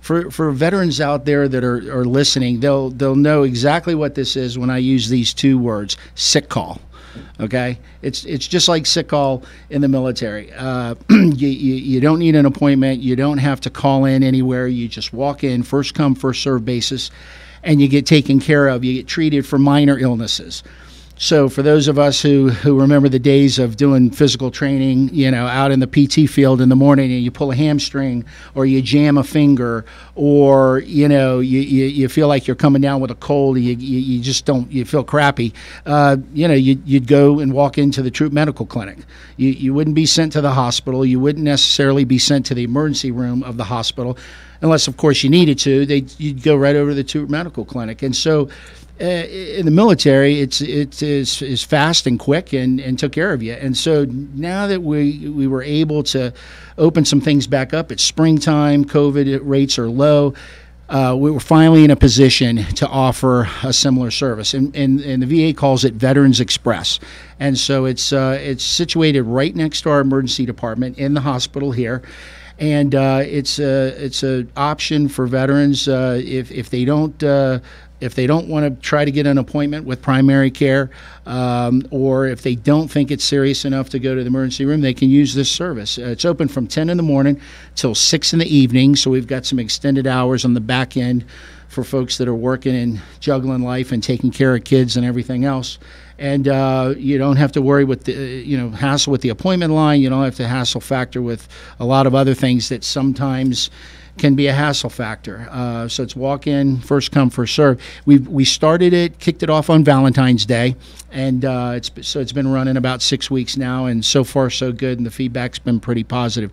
For for veterans out there that are, are listening, they'll they'll know exactly what this is when I use these two words: sick call. Okay, it's it's just like sick call in the military. Uh, you, you you don't need an appointment. You don't have to call in anywhere. You just walk in, first come first serve basis, and you get taken care of. You get treated for minor illnesses. So for those of us who, who remember the days of doing physical training, you know, out in the PT field in the morning and you pull a hamstring or you jam a finger or, you know, you, you, you feel like you're coming down with a cold, you, you, you just don't, you feel crappy, uh, you know, you, you'd go and walk into the troop medical clinic. You, you wouldn't be sent to the hospital. You wouldn't necessarily be sent to the emergency room of the hospital unless, of course, you needed to. They, you'd go right over to the troop medical clinic. And so, uh, in the military, it's it is, is fast and quick and, and took care of you. And so now that we we were able to open some things back up, it's springtime. COVID rates are low. Uh, we were finally in a position to offer a similar service, and, and, and the VA calls it Veterans Express, and so it's uh, it's situated right next to our emergency department in the hospital here, and uh, it's a it's an option for veterans uh, if if they don't uh, if they don't want to try to get an appointment with primary care, um, or if they don't think it's serious enough to go to the emergency room, they can use this service. Uh, it's open from 10 in the morning till 6 in the evening, so we've got some extended hours on the back end for folks that are working and juggling life and taking care of kids and everything else. And uh, you don't have to worry with the you know hassle with the appointment line. You don't have to hassle factor with a lot of other things that sometimes can be a hassle factor. Uh, so it's walk in, first come, first serve. We we started it, kicked it off on Valentine's Day, and uh, it's so it's been running about six weeks now, and so far so good, and the feedback's been pretty positive.